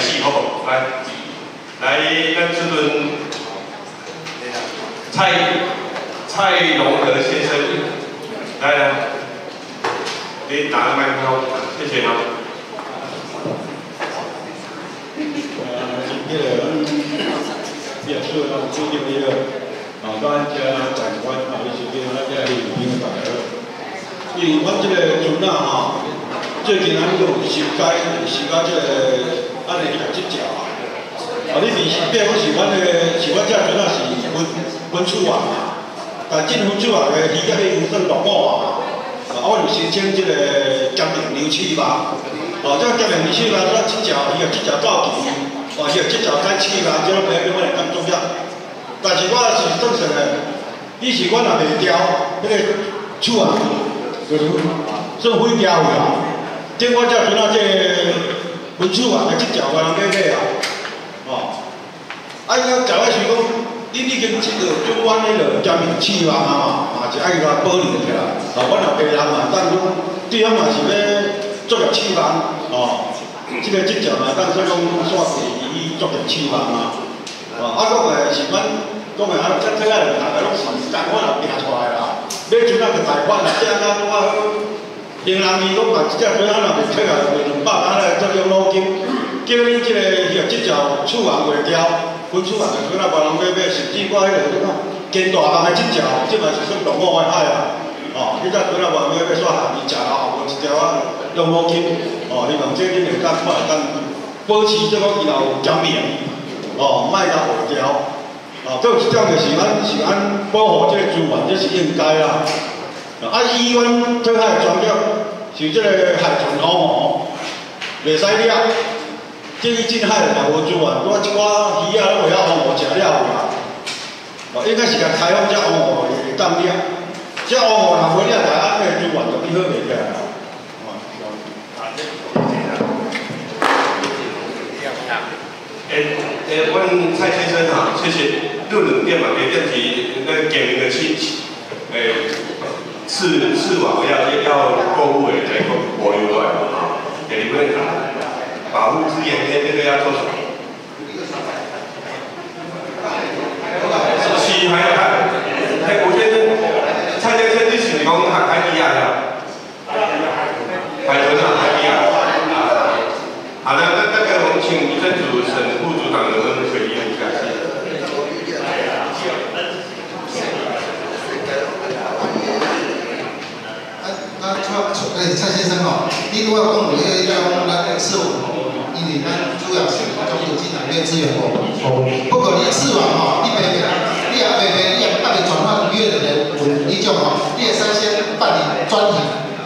始好不？来，来，咱这轮蔡蔡荣和先生，来来，你拿个麦克风，谢谢啊。呃，今天表示咱最近迄个啊，咱遮台湾啊，以及咱遮的朋友大家好。因为阮即个村啊，最近咱有修改，修改即个安尼来即条啊。啊，你平时变讲是阮的，是阮遮村啊是分分厝啊嘛，但进分厝啊个鱼价已经算落伍啊。啊，我就申请即个江明牛翅吧。哦，这江明牛翅吧，这即条伊个即条到期。哦，是即条开始啦，即个袂变我来咁重要。但是我是正常的，你是我若袂调，迄个厝啊，就是做废掉去啊。即我遮阵啊，即分厝啊，即条我人买买啊。哦，啊，伊讲食个是讲，你已经即个中湾迄个江面市嘛嘛，嘛是爱甲保留起来。哦，我若白人嘛，但讲对方嘛是要做个市房，哦。即个即条嘛，当说讲煞第一作业市房嘛，哦，啊，讲个是阮讲个啊，这这个大家拢是干我若拼出来啦，买船啊个贷款啊，这啊拄啊好，英人伊讲嘛，即只船啊若袂退啊，卖两百啊来做养老金，叫你即个迄即条厝行袂掉，分厝行就可能别人买买，甚至我迄个怎讲，见大人的即条，即嘛是算龙母的海啊，哦，你再可能话买买煞下面食啊，无一条啊养老金。哦，希望这恁会当看会当保持这个以后有减免，哦，卖甲无条，哦，这一种就是咱是咱保护这个资源，这是应该啦。啊，以阮做海专业是这个海豚好哦，袂使了，这个进海嘛无资源，我一寡鱼啊拢袂晓乌食了啦。哦，应该是甲开放这乌会当了，这乌若袂了，大家个资源就变好袂起来。诶诶，阮蔡先生哈，谢谢。六两点嘛，第二点是那个建明的亲戚，诶，是是网要要购物的来个保留来啊。第二点保护资源那那个要做什么？是还有还，哎，我觉得蔡先生你是讲他开低压呀？海豚啊，海低压。好的，那那个我们请郑主审。党能不能回应一下？蔡先生哦，你如果讲有迄个叫咱个刺网，因为咱主要是中途进来个资源哦。不过你刺网哦，你白白，你也白白，你也不转换约的人，你种哦，你会使先办理转移，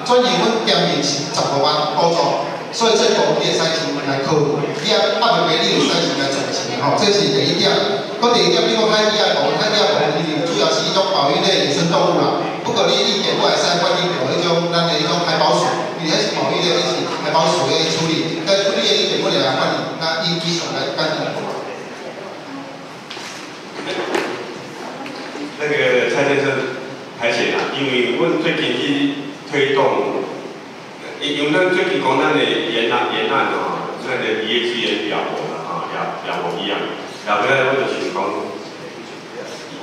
转移阮店面是十五万补助，所以这个你会使先来扣，你也白白你会使先来。哦，这是第一点。个第二点，你讲海底啊，海底啊，主要是一种保育类野生动物啦。不过你一点不来三关于保迄种咱的迄种海保水，伊还是保育类，还是海保水的处理。但处理的一点不来关于那一基础来干净。那个蔡先生，还是啦，因为阮最近去推动，因因为咱最近讲咱的沿岸沿岸哦，咱的渔业资源比较多。也也无一样，也不要为了成功，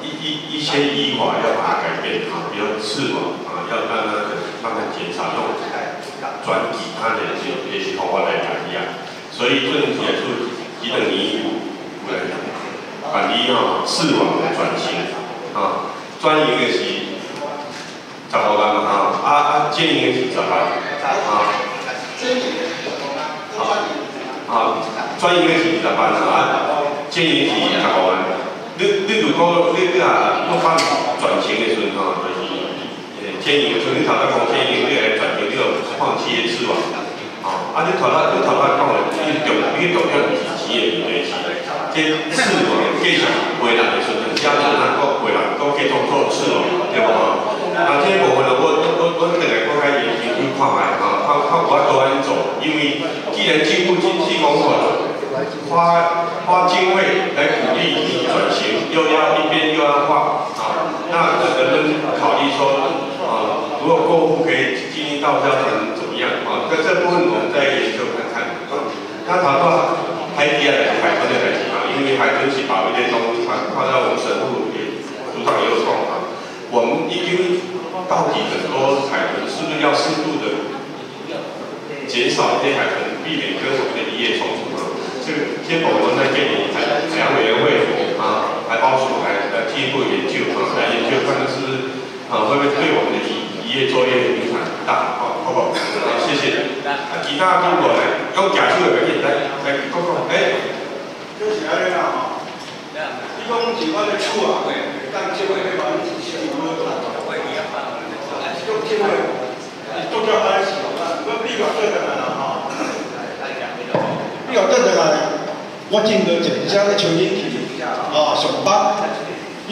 一一一些依法要把它改变啊，比如刺网啊，要让它慢慢检查用转体，他的就也是同我来讲一样，所以这种结束基本义务来讲，管理啊刺网的转型啊，专营的是十五万嘛啊啊啊，经营的是十万啊，啊啊。专业是十万啊，建议是十五万。你你如果你你啊要发转型的时阵吼，就是呃建议，像你头先讲建议，你来转型，你要放企业翅膀。哦，啊你头先你头先讲的，你重你重要是企业里面是，这翅膀继续回来的时阵，加上咱个回来，都继续做翅膀，对无吼？啊，这部分我我我我等下我开研究看卖吼，看看我多安做，因为既然进步经济工作。花花经费来鼓励你转型，又要一边又要花啊，那人们考虑说啊，如果过户可以经营到销成怎么样啊？在这部分我们再研究看看啊。那他说，海底下来海豚的代志嘛，因为海豚是保育类动物，放放在我们神户也组长也有讲嘛，我们因为到底很多海豚是不是要适度的减少一些海豚，避免跟我们的渔业冲突呢？这个天宝我们在建议海海洋委员会啊，海保署来来进一步研究啊，来研究看看是不是啊会不会对我们的渔渔业作业影响大，好，好不好？好，谢谢。啊，其他中国来用假数的表现来来讲讲，哎，就是安尼啦吼。你讲是我咧厝啊，当即个迄款是是我咧做，啊，即种即个做咗安尼是，如果比较做得来啦吼。比较做得来，我真多一只咧抽烟去，哦，上班，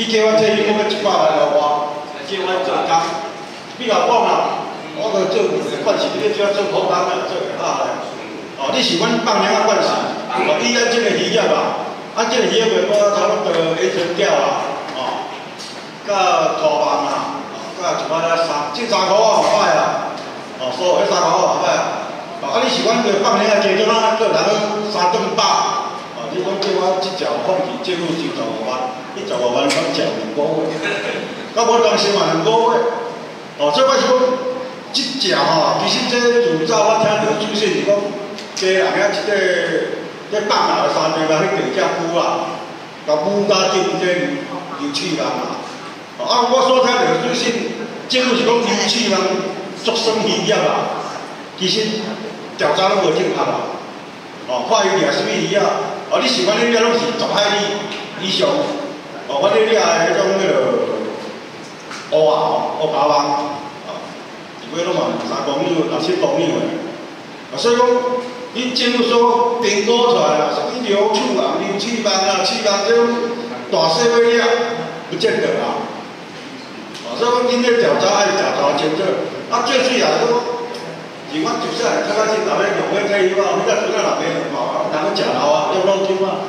叫我这伊讲要一百万互我，叫我做工，比较讲啦。我个做惯习，你只要做普通的做啊嘞。哦，你是阮放养啊惯习，哦，伊咱即个鱼业啊，啊，即个鱼业我差不多一成钓啊，哦，甲拖网啊，甲一摆仔三，即三箍啊好歹啊，哦，所有迄三箍啊好歹啊，哦，啊，你是阮个放养啊，加做咱个人三顿饱，哦，你讲叫我即条放弃，即路就十五万，迄十五万讲食两个月，甲无当时嘛两个月，哦，所以我是讲。即只吼，其实这自早我听到主席是讲，这人遐即个咧放牛的山地啦，迄地只牛啦，甲牛加进这牛气人啦。啊，我所听到主席，即个是讲牛气人足生鱼业啦。其实调查拢无正确啦。哦，看伊掠什么鱼啊？哦，你是阮咧掠拢是十海里以上。哦，我咧掠迄种迄落乌啊，乌胶网。买拢嘛三公里、六七公里，啊，所以讲，你政府所评估出来啦，什么流处啊、流气网啊、气网这种大细尾了，不见得啦。啊，所以讲恁咧调查爱调查清楚，啊，最主要讲，是我就是来看看这哪边有咩可以嘛，你在中央哪边嘛，哪个食老啊，要老久啊，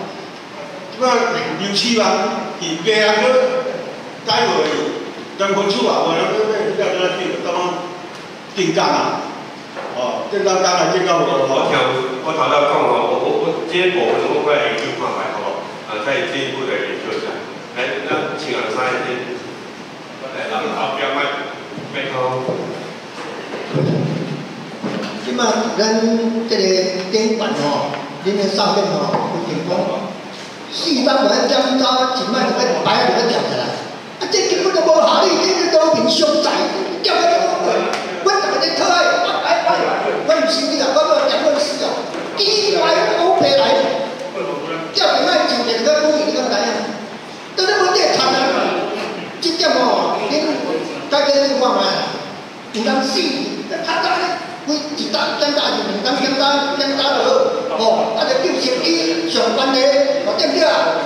这个流气网是别人去改过，但分处啊，无人去买，你在在去，当然。定岗啊，哦，定岗当然定岗我我听我头到讲哦，我我我今天我们我来研究看卖，好不好？啊，再进一步的研究一下。来，那请二三先，来，好，不要卖，卖好。即嘛，咱这个监管哦，恁的上面哦，规定讲，四张万检查，一摆就要摆就要调起来，啊，这根本就无效力，这个都凭伤财，调起来。你讨厌，我哎哎，我唔是你啦，我个两个死哦，一来乌皮来，叫你卖酒店个公寓个来啊，都那么点惨啊，这点哦，恁大家你看卖，唔当死，他当然规一单两单就两单两单两单就好，哦，啊就叫生意上班的，我对不对啊？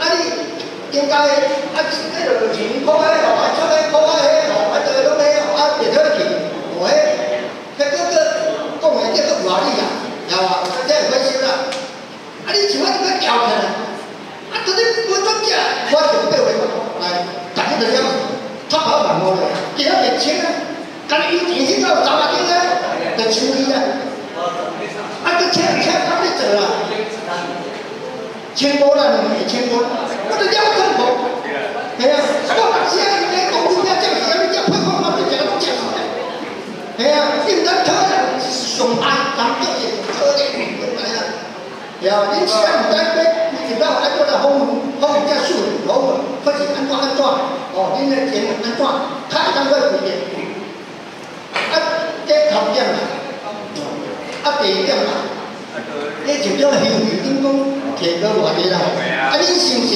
啊你应该啊，迄个钱靠喺哦，啊出来靠喺哦，啊就拢咧哦，啊别出去。喂，这个个讲的这个话理啊，有啊，这会收啦。啊，你像我这个调起来，啊，昨天我做只，我就八位来，大家就讲，他跑慢我嘞，几多年轻啊？但是以前到十万斤啊，就抽伊啊。啊，这车车他咧做啦，千五啦，两千五，我都了更多。系啊，我现在连工资也降。系啊，你唔得讨厌，上爱人叫人讨厌，本来啊，对啊，你虽然唔得买，你只要爱做了好，好只数好，或是安怎安怎，哦，你的钱安怎，他当个规定，啊，这头点啦，啊，第二点啦，你就叫行为员工提高偌济啦，啊，你是不是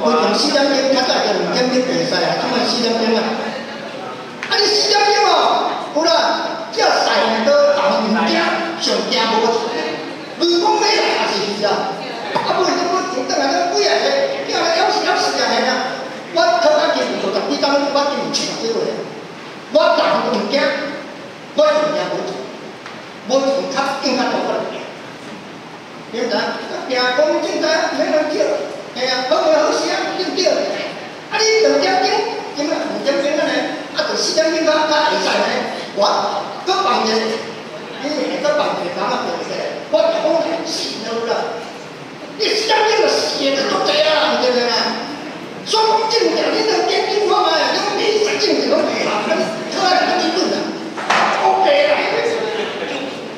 会从四点钟较早就两点钟比赛啊？今晚四点钟啊？啊，你四点钟哦？有啦，这赛道红物件上惊无，如果买来也是是啊。啊，为什么前阵来个几啊个，叫来有时有时啊系啊。我头家见五十几张，我见七十几个，我红物件，我上惊无错，无从较更加多个明在甲兵工正在要来叫，嘿啊，好话好声正叫，啊你两点钟，今仔两点钟安呢，啊就四点钟到甲会使呢，我搁放一，你下个搁放一啊干实，我好，我讲很细路啦，你四点钟就死个就多济啊，你知影？双正叫你两点钟看卖，你比一正是你都合，你出来就基本啦，OK，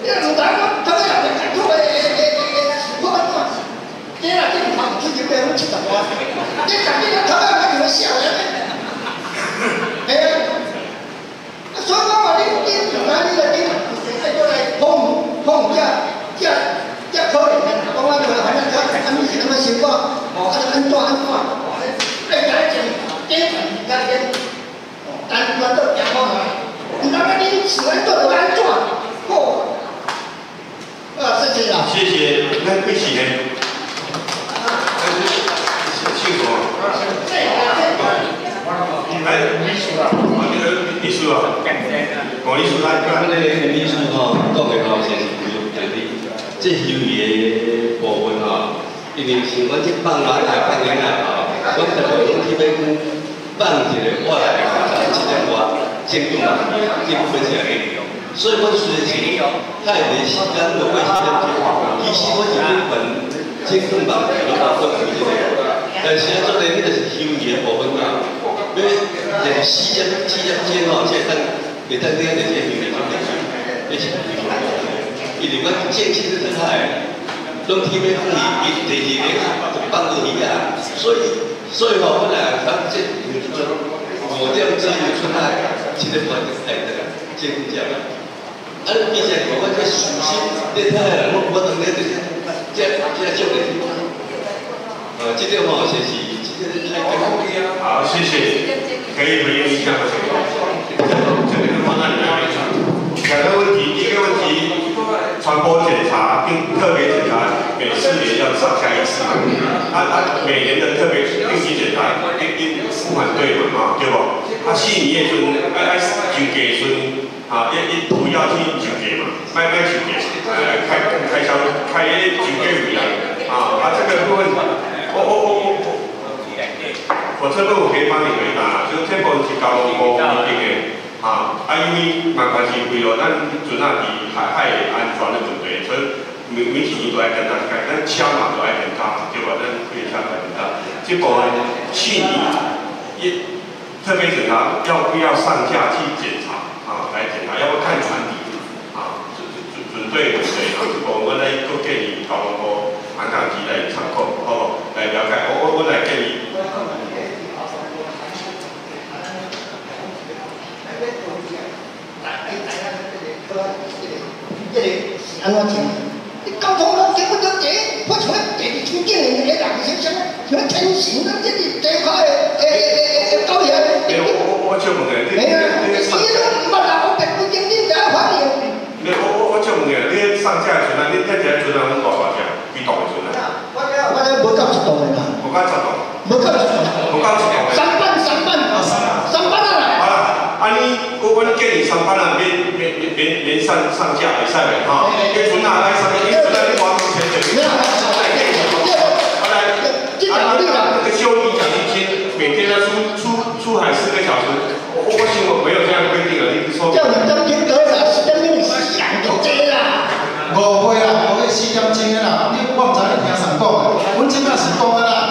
你两台我头。你肯定他要拿你们吓了呗？哎，所以说嘛，你你买那个金，现在过来碰碰价、价价亏。另外就反正他他那么喜欢，我他就安转安转，再加一点，点点点，但赚到钱好难。你刚刚你自己赚到安转好，啊，谢谢啊。谢谢，那恭喜你。啊，那。来，秘书啊，那个秘书啊，王秘书来，咱个秘书吼，讲的吼，先是不用讲的，这休业部分吼，因为像阮这放哪来放哪来吼，阮特别讲去要放一个我来讲，即个我监督嘛，这部分是安尼。所以阮虽然是太没时间落过时间长，其实我是要分监督嘛，都包括这个，但是，做咧，迄个是休业部分啊。因为为连四只四只间吼，即个等会等咧，就是休业中的去，一起去做。因为阮建起这个海，拢天要放伊，伊第二年就放落去啊。所以，所以吼，本来咱这就是说五点钟就出海，七点半就来得啦，建起啊。啊，并且我们这熟悉这海人，我我当年就是这这种的。呃，这点吼，就是这个海。好，谢谢，可以回应一下吗？这个放在里。两个问题，第一个问题，传播检查并特别检查每四年要上下一次，他他每年的特别定期检查，一一不反对嘛，哈，对不？他四年阵爱爱就给孙啊，一一不要去就给嘛，卖卖就给，呃，开开销开就给不一样啊，啊，这个部分，我我我我。我这边我可以帮你回答，就是这部分是交通部规定的，啊，啊因为慢慢是为了咱船啊伫海海安全的问题，所以每每几年都爱跟他改，咱车嘛都爱跟他，对吧？咱可以车跟他。这部分去年一特别检查要不要上架去检查，啊，来检查，要不要看船底，啊，准准准对不对？啊，这部分我来都建议交通部安港局来参考，好不？来了解，我我我来建议。这个是安怎整？你交通路根本就这，我像地地清净的，那人像像像天神啊，这里这块诶诶诶诶高原。我我我就问个，你你你你都捌啦，我并不经你在反应。你我我我就问个，你上架船啊？你一只船，拢多少钱？几吨的船啊？我我我无够一吨的啦。无够一吨。无够一吨。无够一吨。三班三班三班啊！好啦，啊你我我建议上班啊，免免免免免上上架会使袂哈？因船啊来上，你船啊你花多钱就你上来建议好来，啊那个休息奖金每天要出出出海四个小时，我我新闻没有这样规定啊，你说。叫你当兵多少时间？你想就这啦。五岁啦，五岁四点钟的啦，你我毋知你听谁讲的，阮即摆是讲的啦，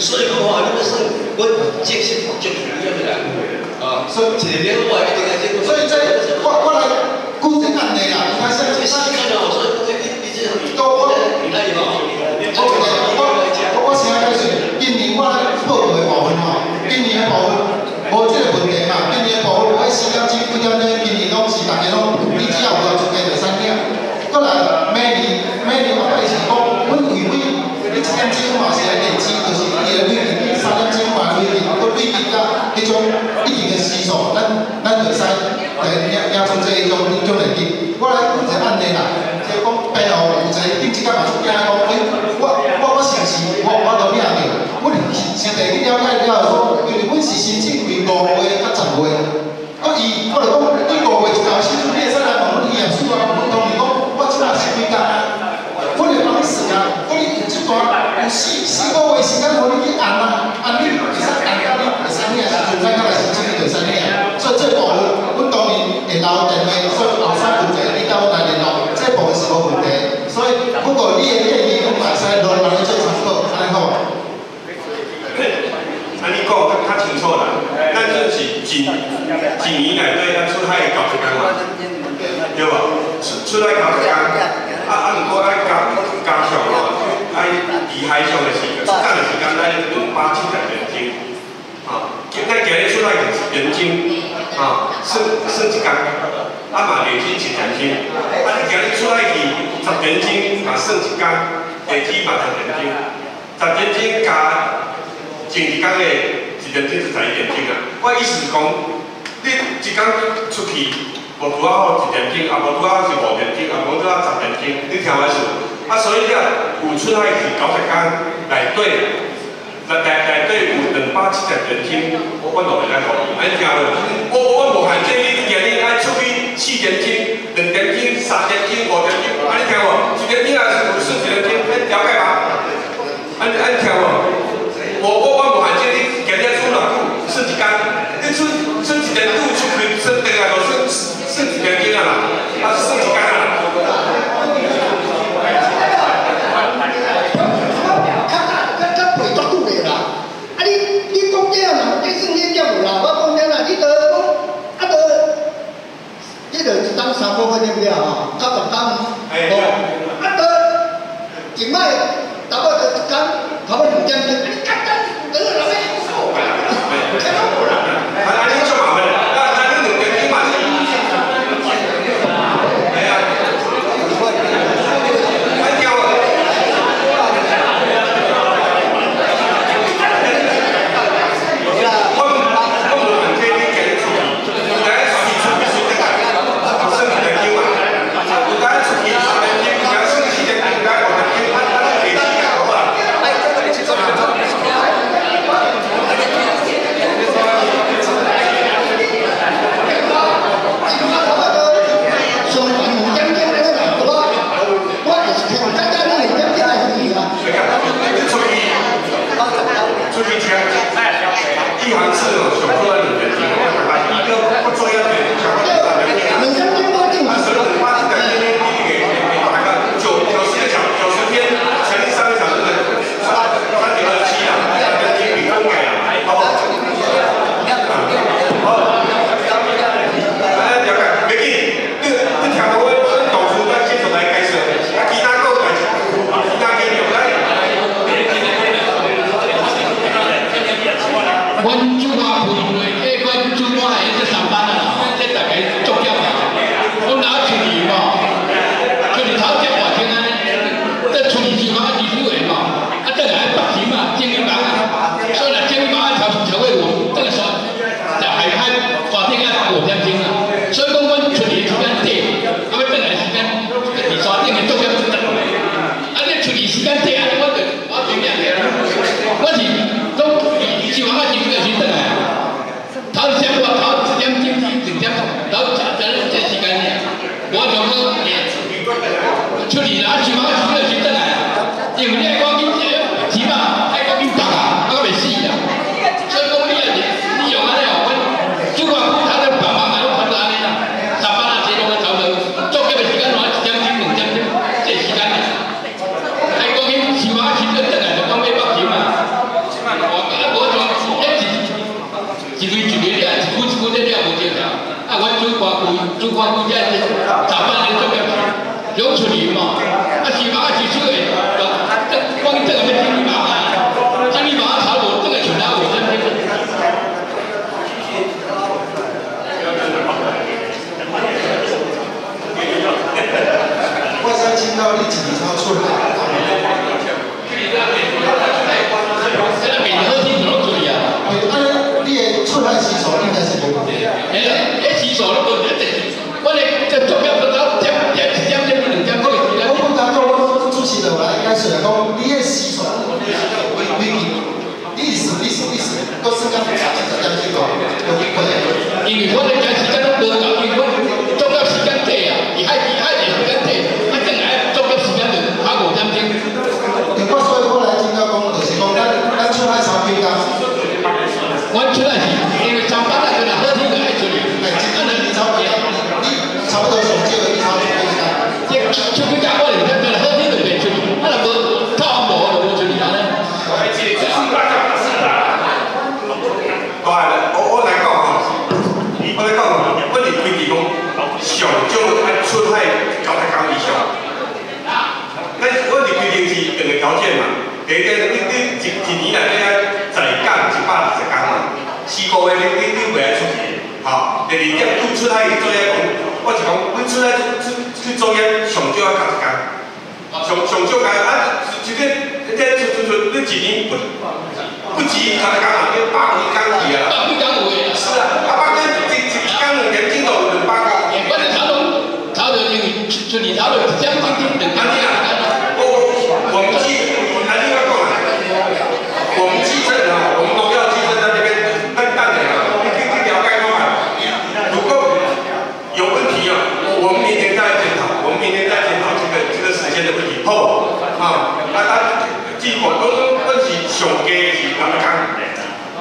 所以讲话，你们是我这些就不一样的啦。啊，所以一年我清错啦。咱是是一一年内底咱出海搞一工嘛，对无？出出来搞一工，啊啊！毋过爱加加上咯，爱离海上的时间，干的时间咱有八七十点钟，啊，那今日出来就是点钟，啊，算算一工，啊嘛累积一点钟，啊你今日出来去十点钟嘛算一工，累积嘛十点钟，十点钟加前一工的。一点钟是十一点钟啊我意思是讲你一工出去无拄啊好一点钟也无拄啊好是五点钟也无拄啊十点钟你听我说啊所以汝啊有出海是九十工里底里底里底有两百七十点钟我我都袂使安尼听有无我我无限制你汝你爱出去四点钟两点钟三点钟五点钟啊你听无？一点钟也是有四点钟你了解吗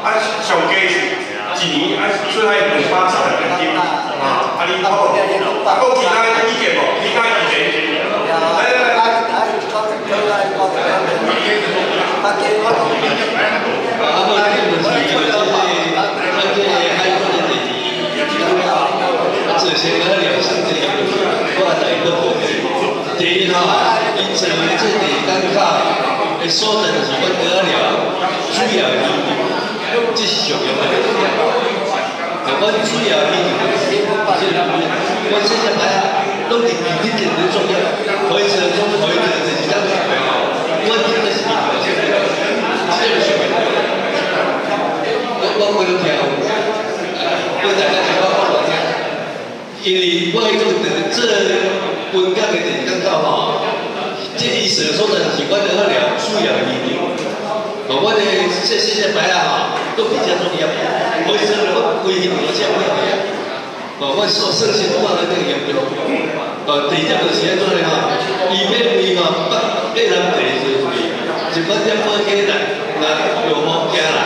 啊上加是一年啊，出来两百七十奖金，啊，啊你好，啊，讲其他意见无？其他意见？来来来。啊，我这个是因为这个，咱这个海军的第一，这些个两性这个，我来一个部分。第一吼，因做这个感觉的所在就是阮哥了，主要这是重要的。啊，阮主要是就是阮这些牌啊，拢是比你更重要，可以成功，可以成功，就是讲吼，阮这个是比较重要，这个是重要。我我为了听，我大家听我讲落听，因为我迄种这文革的电感觉吼，这意思所在就是阮好了主要议题。哦，我的这这些牌啊，都比较重要，可以成我规定我这样样。哦，我所剩下我的这个业务，哦，第一个是安怎的吼，伊要为吼北北南地是为一百点半起来，那有好行来，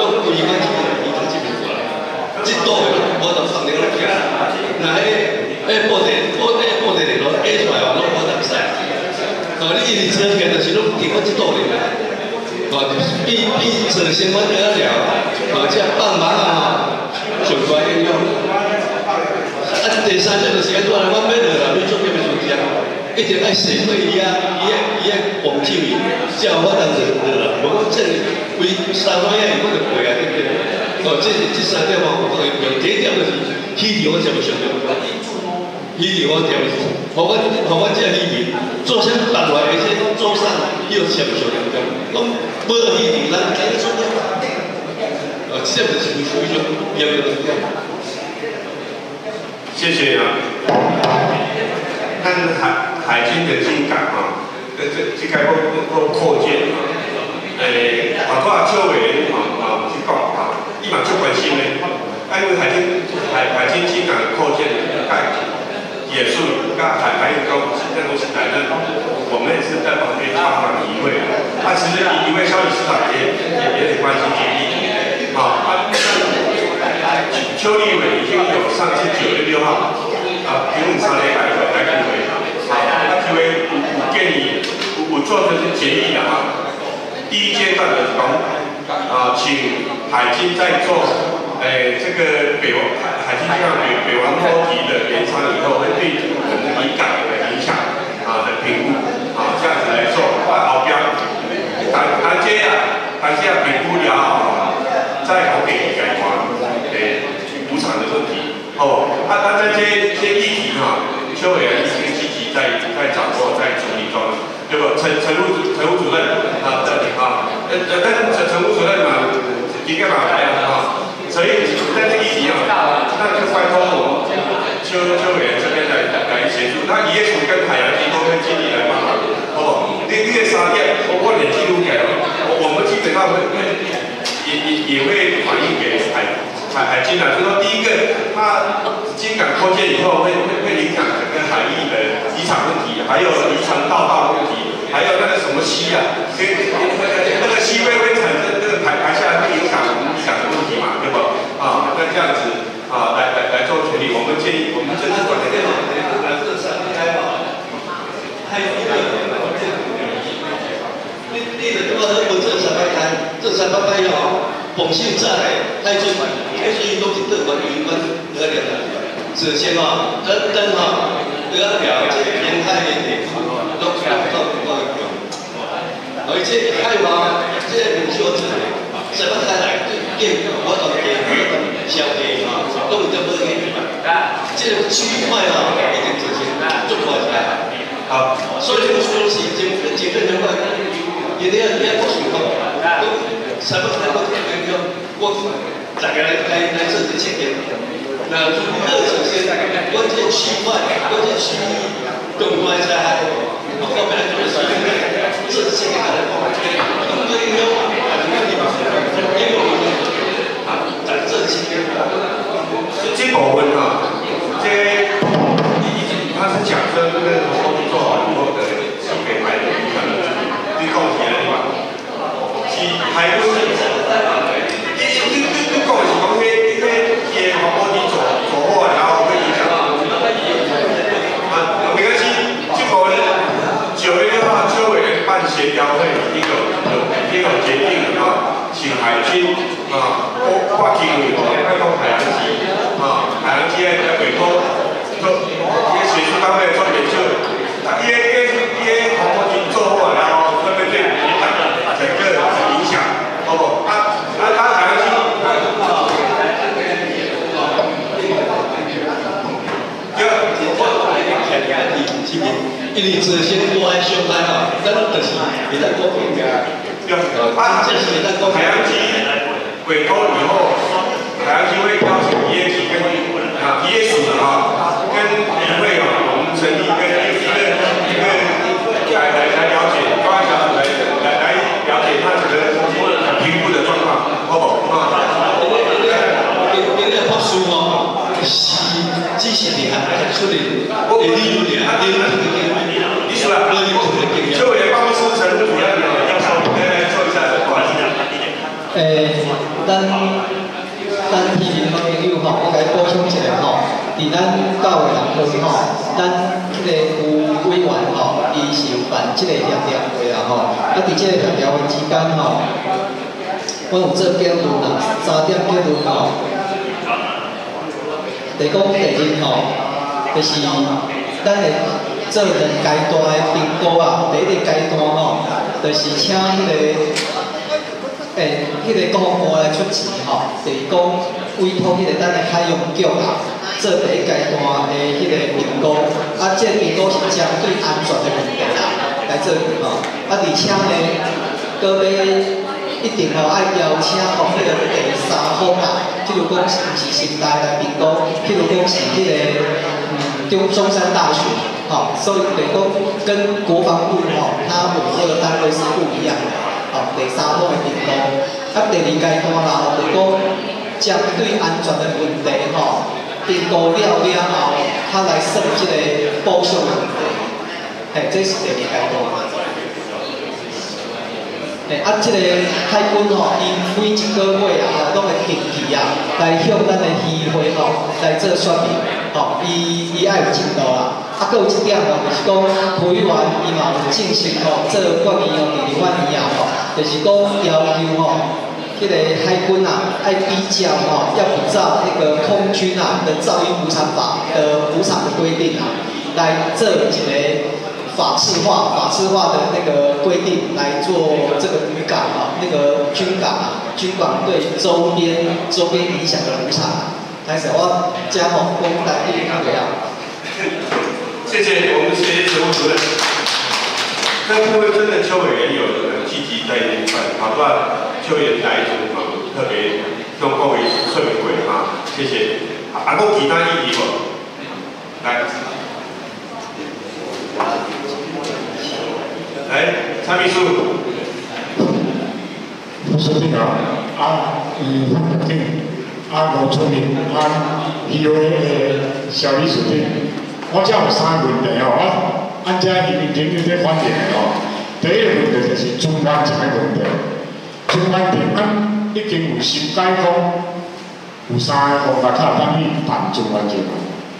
拢规个一个一个一个过来，这岛的我就放零落行，那迄迄布地布地布地的拢下出来话，拢无得使。哦，你一直车行就是拢经过这岛里来。哦，比比做新闻得了，哦，即帮忙啊，上关应用。啊，第三就是安怎咧？我买落来要做咩物事啊？一定爱写对伊啊，伊个伊个黄酒伊，才有法当做落来。无讲这规三块仔伊我就赔啊，对不对？哦，这这三点嘛，我讲用第一点就是起条我就上用。起条我条，互我互我这起条，做啥办法？而且做啥要上上用用，讲无起条咱怎做？哦，这就是属于种要要要。谢谢啊。咱海海军的军港啊，这这这个要要扩建啊。诶，包括邱委员啊啊去讲啊，伊嘛足关心的。啊，因为海军海海军军港扩建盖也是跟海海有高现在都是来的，我们也是在旁边帮忙一位他。其实一位消息市长也也也很关心这个议题啊。邱立伟已经有上次九月六号啊，平武商业百货来开会，好，他因为我我建议我做的是建议的啊，第一阶段的讲啊，请海军在做诶这个北王海海军这样北北王托级的延长以后，会对我们的港的影响啊的评估啊这样子来做啊好标，谈谈接啊，谈接啊评估了，再好给改划诶。补偿的问题，哦，那那这些些议题哈，邱委员已经积极在在掌握在处理中，对不？陈陈务陈务主任啊，这里哈，呃呃，但陈陈务主任嘛，应该嘛来了哈，所以在这议题啊，那就拜托我邱邱委员这边来来协助，那也属跟海洋机构跟经理来帮忙，哦，这这商业，我我连记录给我我们基本上会会也也也会反映给海。海海军啊，就说第一个，它金港扩建以后会会会影响整个海域的机场问题，还有渔船道道问题，还有那个什么溪啊，那个溪会会产生那个排排下来会影响我们港的问题嘛，对不？啊，那这样子啊，来来来做处理，我们建议我们这次管的这个这三开嘛，还有一个，你你的我我这三开，这三开要。奉信在海军，海军都是德国军官得了的。首先啊，等等啊，得了这沿海的地方，都全部都不够用。而且开发这个民宿之类，什么开来建我同建消费啊，都有这么个这个区块啊，已经进行做出来。好，所以这个说是政府政府这块，一定要一定要注意到，都什么开发这个我大家来来来做这些点。那如果首先关键区块、关键区域更关在，后面就是这些个的话，更多应用。这部分哈，这他是讲说那个工作做完以后的是给孩子看的，你讲起来嘛，是孩子，你你你你讲是讲迄迄伊的防护衣做做好然后会影响，啊，没关系，这部分九月六号秋委办协调会已经有有已经有决定了啊，请海军啊，我挂机会哦，要讲海洋机。啊，海洋机的委托做，伊个水师单位做研究，啊，伊个伊个伊个防护军做好然后会不会对影响整个影响？好不？啊啊啊！海洋机。因为这些多爱上班哦，咱就是会当讲明个。啊，这是海洋机委托以后，海洋机会邀请业绩跟啊业主啊，跟理会啊，我们成立一个一个一个来来来了解，专家来来来了解他这个评估的状况，好不好？啊，因为因为因为读书哦，是只是你还出嚟，你你你你你说啊，就委办公室陈主任要说，来说一下，不好意思。诶，咱咱市民朋友吼，我来补充一下吼，伫咱教育人科吼，咱即个有委员吼，伊是有办即个协调会啦吼，啊，伫即个协调会之间吼，我有做结论啦，三点结论吼，第讲第一吼，就是咱的做两阶段的评估啊，第一个阶段吼，就是请迄个。诶，迄个公务来出钱吼，就是讲委托迄个咱的海洋局啊，做第一阶段的迄个评估，啊，这评估是针对安全的问题啦，来做吼，啊，而且呢，搁要一定吼爱邀请吼迄个第三方啊，譬如讲是毋是新大来评估，譬如讲是迄个嗯中中山大学，吼，所以等于讲跟国防部吼，它委托的单位是不一样的。第三方的评估，啊，第二阶段啦，就讲针对安全的问题吼，评估了了后，他来算这个补偿问题，嘿，这是第二阶段。诶，啊，即个海军吼，伊每一个月啊，拢会定期啊，来向咱的议会吼来做说明，吼，伊伊爱有进度啦。啊，搁有一点吼，就是讲会员伊嘛有进行吼做决议吼，第二款议啊吼。就是讲要求吼，迄个海军啊，爱比较吼，要比照那个空军啊的噪音补偿法的补偿的规定啊，来做一个法制化、法制化的那个规定来做这个渔港啊，那个军港啊，军港对周边周边影响的补偿。开始我加盟公台第一个啊。谢谢我们谢谢陈务主任。那部分真的邱委员有很积极在这一块，好吧？邱委员来一组嘛，特别跟各位说明过啊，谢谢。还有其他议题无？来，来，蔡秘书。书记好，啊，嗯，对，啊，吴春明，啊，议会的小李书记，我只有三个问题哦，啊。按遮移民警有在反映的吼，第一个问题就是中环城的问题。中环城按已经有修改讲，有三个方法卡当去办中环城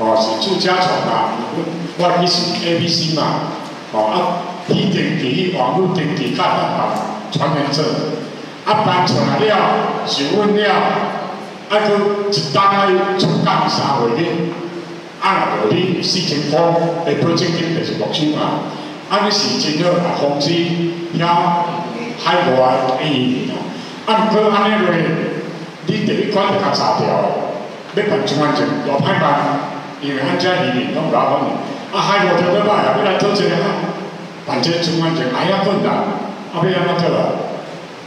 哦，是住家床啦，我我是 A、B、C 嘛，哦啊，提定期网络登记卡办传言证，啊办出来了，询问了，啊佫一单爱出港三月日。啊，无你四千块的保证金就是六千万，啊，你是真好，啊，通知遐海外的语言。啊，毋过安尼落，你第一关就较查掉，要办中安证又歹办，因为咱遮语言拢无法讲。啊，海外条要歹啊，要来讨一个办这中安证哎呀困难，啊，要安怎讨啊？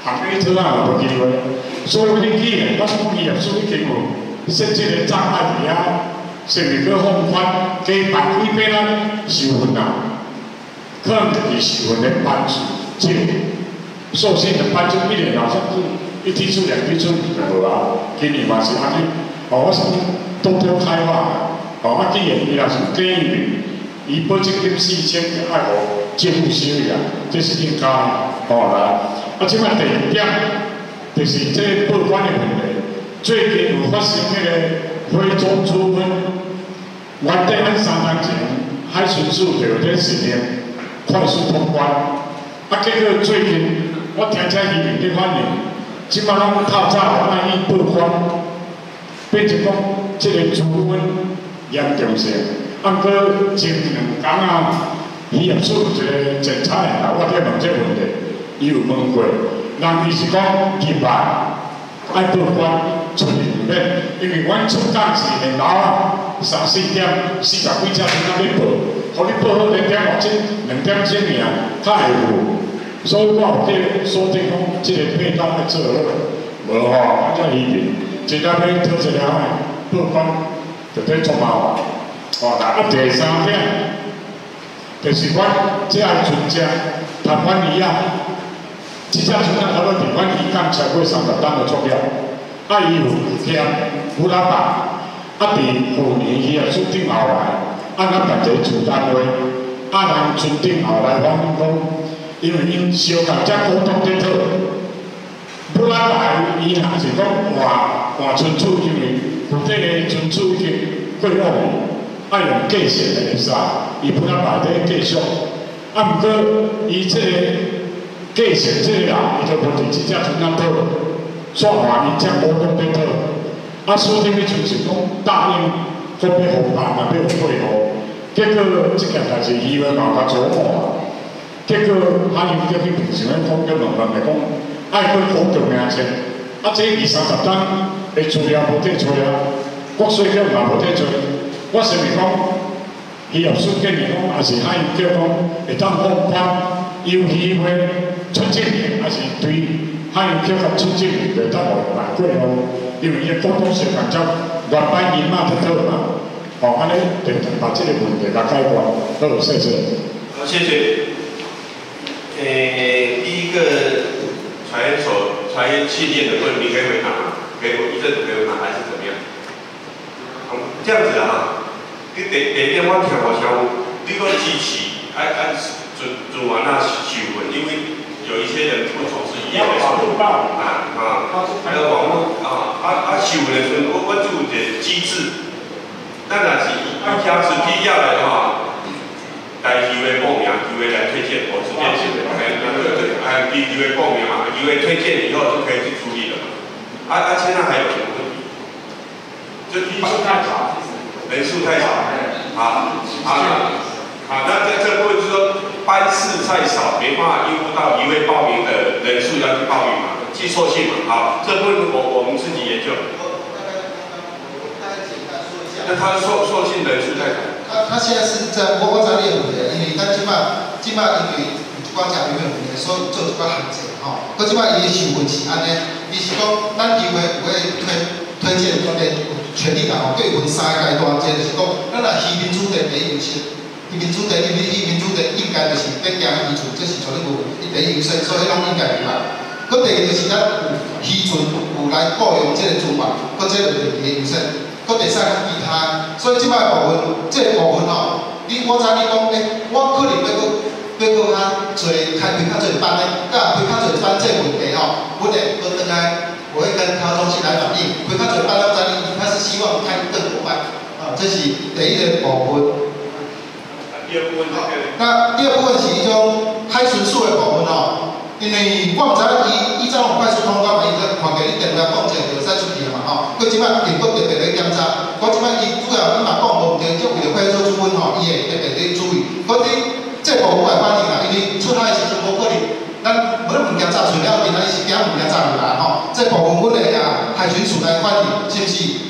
行去讨啊，无机会。所以你去诶，我讲伊业属于经有设置个障碍伫遐。甚至去放宽，加办几百啊受训啊，可能就是受训的班数少，受训的班数一年好像是一天出两天出就无啊。今年嘛是安尼，哦，我是多多开发，哦，啊，既然伊若是建议，伊保证金四千，爱互政府收益啊，这是应该，哦来， 啊，即摆第二点，就是这报关的问题，最近有发生迄个。非洲猪瘟，原底按三天前海巡署就有这事件快速通关，啊，结果最近我听这渔民的反映，即摆拢透早爱伊报关，变成讲这个猪瘟严重性，啊，过前两天啊，渔业署一个检查啊，我在问这问题，伊有问过，人伊是讲入来爱报关。出入免，因为阮出港是下楼啊，三四点、四十几只船仔要报，互你报好两点或者两点钟尔，较会有。所以我有计锁定讲，即个配套要做好，无吼，反正移民，一日要讨一了诶，报关就得做麻烦。哦，啊第三点，就是阮即个船只谈翻鱼啊，即只船仔差不多伫阮渔港超过三十担的作业。啊，伊有添胡老板，啊，伫去年伊也出顶后来，啊，咱办一个主单位，啊，人出顶后来讲讲，因为因小共只沟通在讨，胡老板伊若是讲换换村处，因为负责个村处已经过五年，啊，用计线来会使，伊胡老板在继续，啊，毋过伊即个计线即个人，伊就问题只只村仔讨。说话伊才无讲对讨，啊，所以迄阵是讲答应准备互办嘛，要配合，结果即件代志以为嘛较做好，结果海洋叫去平常咧讲叫两人来讲，爱去保重名声，啊，这二三十单会资料无得出啊，国税局嘛无得出，我是咪讲，伊业书建议讲，也是海洋叫讲会当放宽，有机会出证，还是对。海洋叫甲出证袂当互办过哦，因为伊沟通上讲较原班人马得讨嘛，哦，安尼就把这个问题甲解决，好，谢谢。好，谢谢。诶，第一个船所船气垫的问题可以回答吗？给我一阵子回答还是怎么样？好，这样子啊，你第第一点我听好像你个机器按按做做完了修问，因为。有一些人不从事业的，啊啊，那个网络啊啊啊，收的时候，我我就有一个机制，咱若是以家是必要的话，该机会报名，机会来推荐，我直接是，哎，那个这哎，机会报名嘛，机会推荐以后就可以去处理了。啊啊，现在还有什么问题？就人数太少，人数太少，啊啊。好，那这这部分就说班次太少，没办法应付到一位报名的人数要去报名嘛，寄错信嘛。好，这部分我我们自己研究。那他错错信人数太少。他他现在是在我我在列五的，因为他起码起码因为光讲因为五年，所以做这个限制吼。佢起码伊收分是安尼，伊是讲咱机会会推推荐专业权利啦吼，对分三个阶段，即就是讲咱若移民主题第一优先。民主题，因为移民主题应该就是要行渔船，这是从咧无第一优先，所以拢应该明白。佮第二就是咱有渔船有来雇佣即个资源，佮即个就第一优先。佮第三其他，所以即摆部分，即个部分吼，你我知你讲，诶，我可能要佮要佮较做开开较侪班咧，甲开较侪班这问题吼，我得我等来我会跟他中心来反映，开较侪班了，知你他是希望开更多班，啊，这是第一个部分。那第二部分是一种海巡署的部分哦，因为我毋知影伊伊怎样快速通关嘛，伊在看见你电话讲者就使出去嘛吼。佮即摆警局特别咧检查，我即摆伊主要你嘛讲无毋对，即为了快速出关吼，伊会特别咧注意。佮你这部分我会反映啦，因为出海时阵无可能，咱无物件炸出了，今仔日是惊物件炸入来吼。这部分阮的啊海巡署来管理，是不是？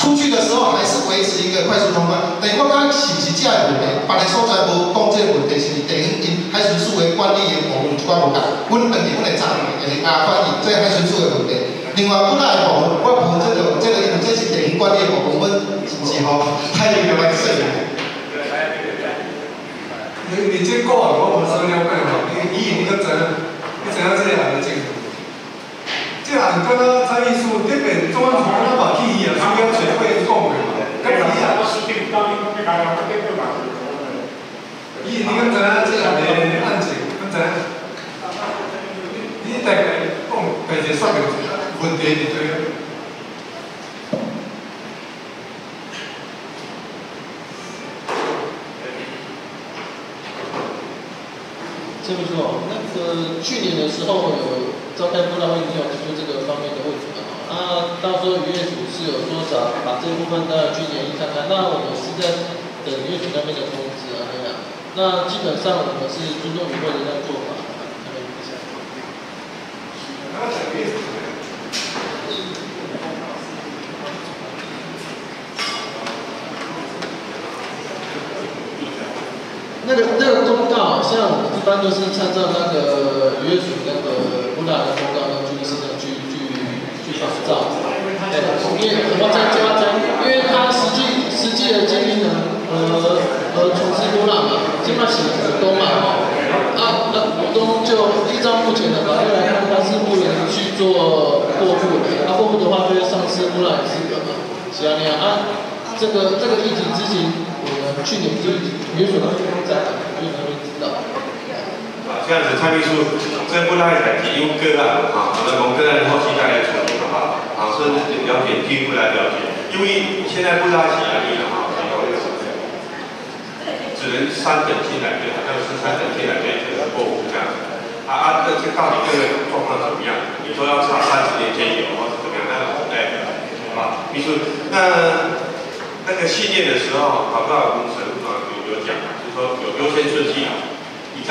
出去的时候还是维持一个快速通关。等于我讲是不是这个问题？别个所在无讲这个问题，是地方因海巡署的管理的部分一寡无共。阮问题，阮会查会加管理，这海巡署的问题。另外，本来部分我负责这个，这个这是等于管理的部分，阮是不是吼？海巡来说。你你这个我无啥了解吼，你以你个知，你怎样这样的情况？这样敢若蔡秘书这边中央府敢若话去伊啊，需要水费讲的嘛？敢伊啊？伊你敢知影这样的案情？敢知影？你大概讲，大概说明问题就对。这么说，那个去年的时候有召开布道会，你有提出这个方面的问题的啊？那到时候渔业署是有说找把这部分的去年一看看，那我们是在等渔业署那边的通知啊，那样。那基本上我们是尊重渔会的那个做法。那个那个公告，像一般都是参照那个渔业署那个布达的公告，那就是那去去去仿照。对，因为我再加增，因为他实际实际的经营人呃呃从事布达嘛，基本上是股东嘛哈。啊，那股东就依照目前的法律来看，他是不能去做过户的。他过户的话，就会丧失布达资格嘛。是啊，你啊，这个这个疫情之前。我们去年就有什么在，有什么知道？啊，这样子，蔡秘书，这不太来提用个案啊，我们从个案后期再来处理好不好？啊，甚至了解进一步来了解，因为现在不太起案例了哈，只能三等进来对，好像是三等进来对这个过户这样子。啊啊，这这到底这个状况怎么样？你说要查三十年前有，或者怎么样？那哎，好，秘书，那。那个系列的时候，好不好工程啊有有讲，就是说有优先顺序啊，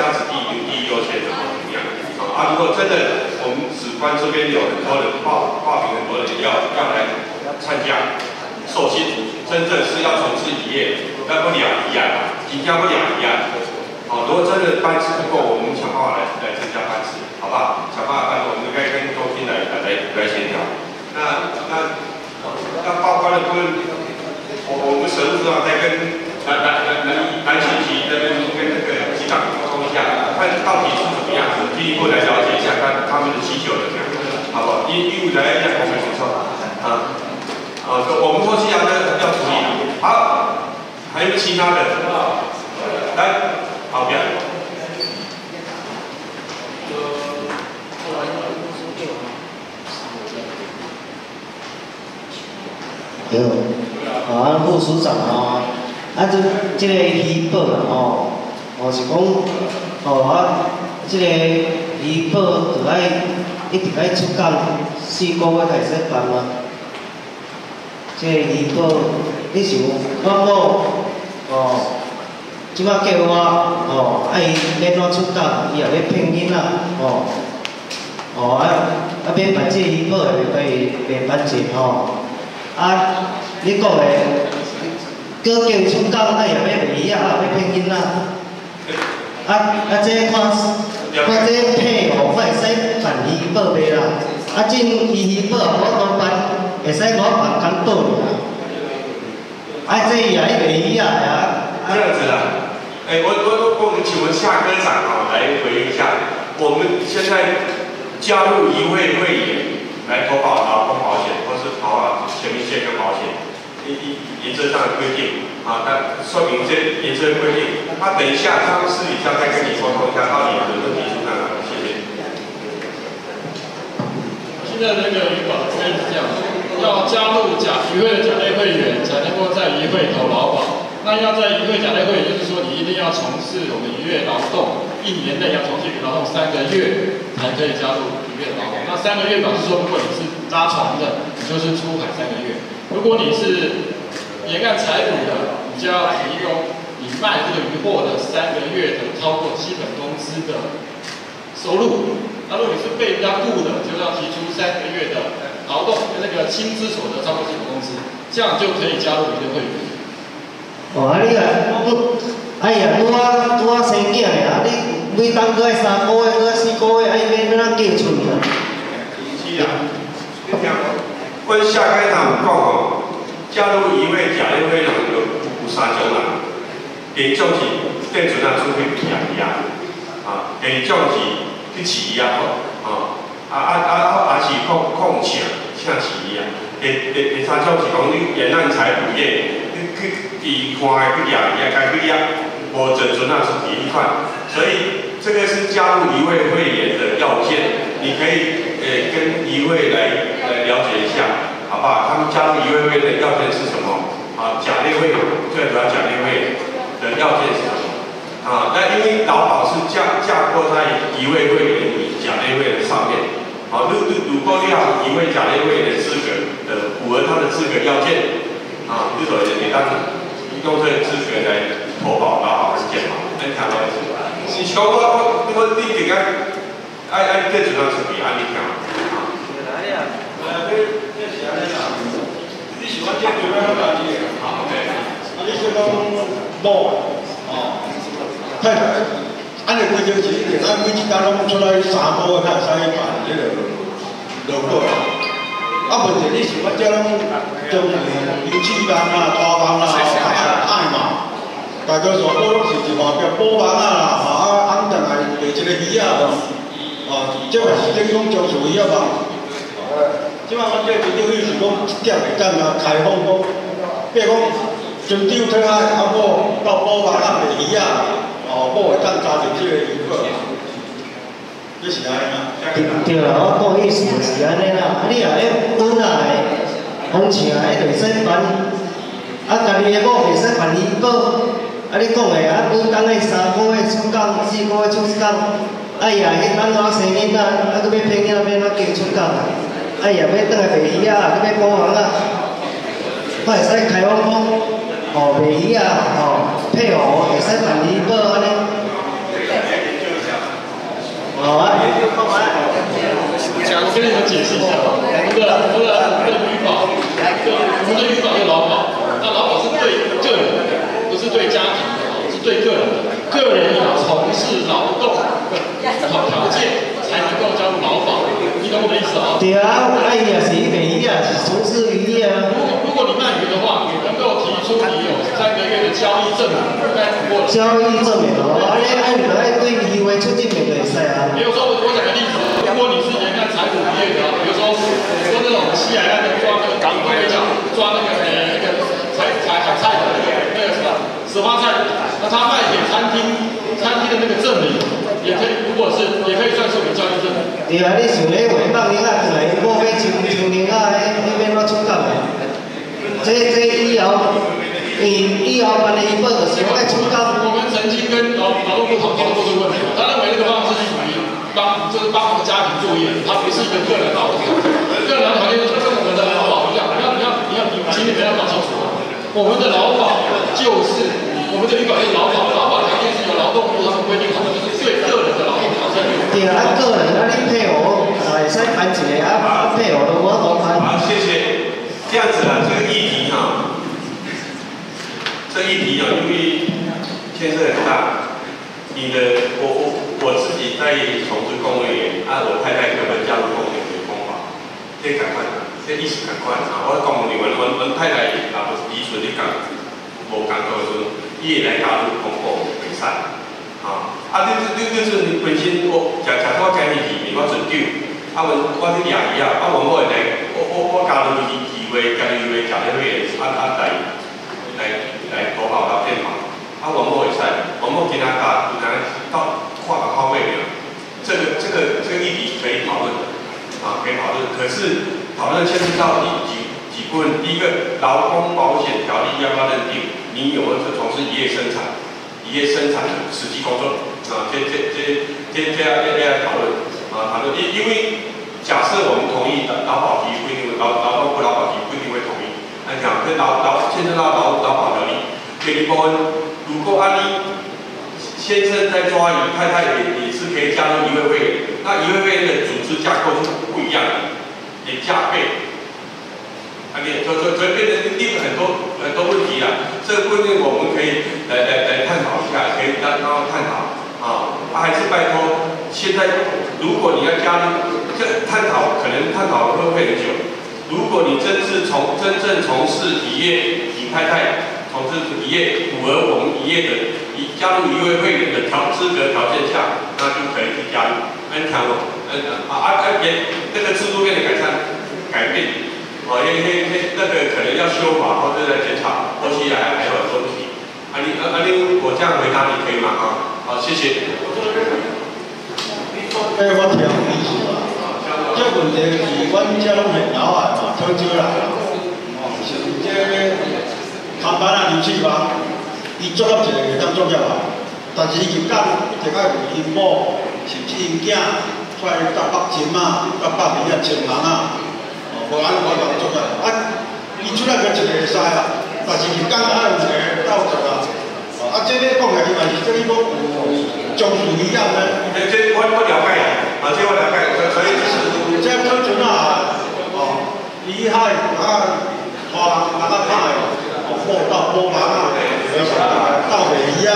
一家子第一第一优先的怎么样啊？如果真的我们史官这边有很多人报报名，很多人要要来参加受薪，真正是要从事渔业，那不两一样，即将不两一样。好，如果真的班次不够，我们想办法来来增加班次，好不好？想办法班，我们该跟中心来来来协调。那那那报关的部分。我我们省务长在跟南南南南南信息那边跟一下，看到底是怎么样子，进一步来了解一下他他们的需求怎么样，好不好？因因为来讲我们没错，啊啊，我们说需要要要处理，好，还有其他的，来，好边。有。啊，副署长哦，啊，这这个医保哦，哦是讲，哦啊，这个医保就爱一直爱出工，四个月才使办吗？这个医保，你想我某哦，即摆叫我哦，啊伊要怎出工，伊也要骗囡仔哦，哦啊啊免办这医保的可以免办钱哦，啊。你讲的，过境出工，啊也要卖鱼啊，要骗囡仔。啊啊，这看看这配哦，我会使办医保袂啦。啊，进医保我都办，会使我办工倒尔。啊，这也要卖鱼啊呀。这样子啦，哎，我我我们请问夏科长啊，来回应一下，我们现在加入一会会员来投保劳工保险，或是投保全民健康保险。原则上的规定啊，那说明这原则规定。他等一下，他们私底下再跟你沟通一下，到底有问题出在哪？谢谢。现在那个医保规是这样，要加入甲鱼会的甲类会员，才能够在鱼会投劳保。那要在鱼会甲类会员，就是说你一定要从事我们渔业劳动，一年内要从事渔业劳动三个月，才可以加入渔业劳动。那三个月表示说，如果你是拉船的，你就是出海三个月。如果你是沿岸采捕的，你就要提供你卖这个渔获的三个月的超过基本工资的收入。那如果你是被人家雇的，就要提出三个月的劳动那个薪资所得超过基本工资，这样就可以加入你的会员。哦，啊你啊，哎呀，拄啊拄啊生囝咧，啊你每当搁爱三个月，搁四个月，哎免免咱嫁出去啊。是啊，你听，阮下开堂有讲吼，加入一位假列会人有有三种人，第一种是电船啊出去骗伊啊，啊，第二种是。去饲伊啊吼，啊啊啊啊，也是控控请请饲伊啊。第第第三种是讲你沿岸财富业，你去伊看的去掠伊啊，该去掠，无整存啊是第一款。所以这个是加入一位会员的要件，你可以呃跟一位来来了解一下，好不好？他们加入一位会的要件是什么？啊，假列会最主要假列会的要件是什么？啊，那因为劳保是架架构在一位会员甲类会的上面，好，如如如果你要一位甲类会的资格的符合他的资格要件，啊，比如说你当用这个资格来投保劳保跟健保，那看到意思？你像我我我你这个爱爱电子上是比安利强，啊，哪里啊？呃，这这是安利啊，你喜欢电子上哪里？好，OK，你是讲某哦。太太，按你规定是一定，按每一单拢出来三个月才使办这个劳保。啊，问题你是要叫拢中油气房啊、大房啊、爱嘛？大家说保拢是一万标保房啊，啊，安定来卖一个鱼啊，啊，这个是顶讲将属鱼啊嘛。即摆阮这边等于是讲一点会当啊开放讲，比如讲船长退下啊，某到保房啊卖鱼啊。哦，某会当家庭即个娱乐，你是安尼吗？对啦，我讲意思就是安尼啦。啊，你若要本来风请啊，迄袂使办，啊，家己的某袂使办医保，啊，你讲的啊，本当的三个。月出工，四个月出工，哎呀，迄安怎生囡仔，啊，搁要骗囡仔，要哪加出工啊？哎呀，要倒来卖鱼啊，搁要保房啊，我会使开放讲。哦，卖鱼啊，哦，配偶会使办医保安尼。好啊，讲，我跟你们解释一下，我们的我们的我们的医保，我们的医保是老保，那老保是对个人，不是对家庭的，对个人的。个人有从事劳动的条件，才能够加入劳保，你懂我的意思啊？对啊，哎呀，是卖鱼啊，是从事鱼啊。如果如果你卖鱼的话，你能够提出你有三个月的交易证明，应该不过。交易证明哦，安尼安尼来对鱼为出证明就会使啊。比如说我我讲个例子，如果你是沿岸采捕业的，比如说说那种西海岸的抓那个港龟讲抓那个呃那个采采海菜的那个那个什么石花菜，那他卖给餐厅餐厅的那个证明。也可以，如果是也可以算是我们教育证。对啊，你想咧回放你啊，来我要抽抽零啊，迄迄边我出工的。这这以后，以以后办的医保就是我爱出工。我们曾经跟劳劳动部讨论过这个问题，他认为这个方式是属于帮，就是帮家庭作业，他不是一个个人劳动。个人劳动条件跟我们的劳保一样，你要你要你要你请你们要搞清楚，我们的劳保就是我们的旅馆的劳保，劳保条件是由劳动部他们规定好的，是对个人的劳动保件。对啊，个人啊，你配偶啊，也算团结啊配偶的我都办。好，谢谢。这样子啊，这个议题哈，这议题啊，因为牵涉很大。你的，我我我自己在从事公务员，啊，我太太可能加入公务员的方法，这赶快，这意思赶快啊！我公务员，我我太太也不是遗传的讲，无讲到说，伊会来加入公务比赛。啊！啊，你你你就是你本身我假假说我家己移民我准长，啊，我我是亚裔啊，啊，我我会来，我我我加入移移位，加入移位，加入位，啊啊来来来投保到电保，啊，我我会使，我我其他家其他到跨港跨位的，这个这个这个议题可以讨论，啊，可以讨论。可是讨论牵涉到几几几部分，第一个劳工保险条例要不要认定？你有没有从事渔业生产？企业生产的实际工作啊，这这这这这样这样讨论啊，讨论因因为假设我们同意劳劳保局规定，劳劳动部劳保局规定会同意，来讲跟劳劳牵涉到劳劳保条例，给你分，如果按你先生在抓鱼，太太也也是可可以加入一位会员。那一位会员的组织架构是不一样的，也加倍。啊，你就就就变成另很多很多问题了。这个问题我们可以来来来探讨一下，可以让让探讨啊。还是拜托，现在如果你要加入，这探讨可能探讨会会很久。如果你是从真正从事一业，你太太。从事一业符合我们一业的，一加入一位会员的条资格条件下，那就可以去加入。N 条哦，嗯啊啊啊也那个制度面的改善改变，哦，那那那那个可能要修法或者在检查，后期还还有很多问题。啊你啊啊你我这样回答你可以吗？啊，好谢谢。哎，我听，这问题是阮遮拢现老啊嘛，少少啦，哦，像这。上班啊，入去吧，伊做了一个当作业啊，但是伊入工一定爱为因某，甚至因囝出来搭北京啊，搭北京啊，请人啊，哦，无安我当作业，啊，伊出来个一个会使啊，但是入工爱有一个到作啊，啊，这个讲起来嘛是这里讲有种树一样的，这这我我了解啊，这我了解，所以是这标准啊，哦，厉害啊，拖人慢慢拍。波到波马啊，到尾一样，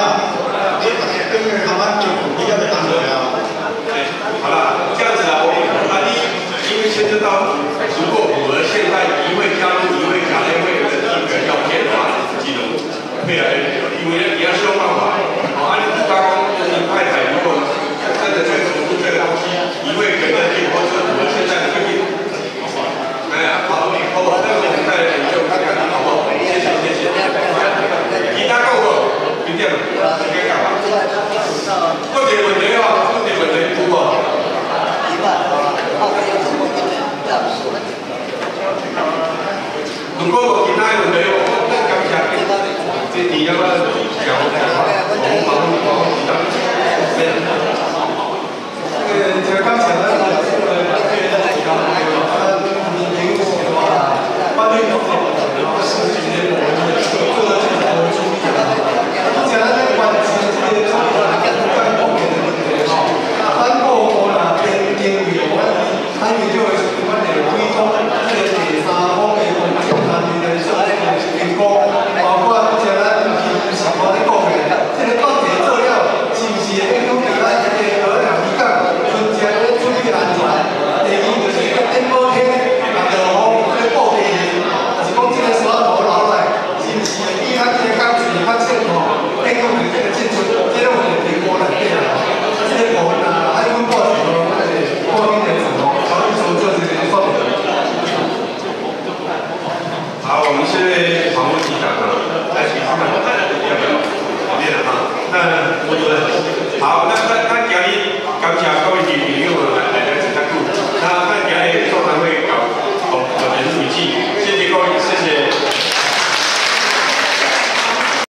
这跟他们就一啊。好了，这样子啊，我啊你因为牵涉到足够符合现在一位加入一位甲类会员的资格要件的话，技能对啊，因为你要修办法，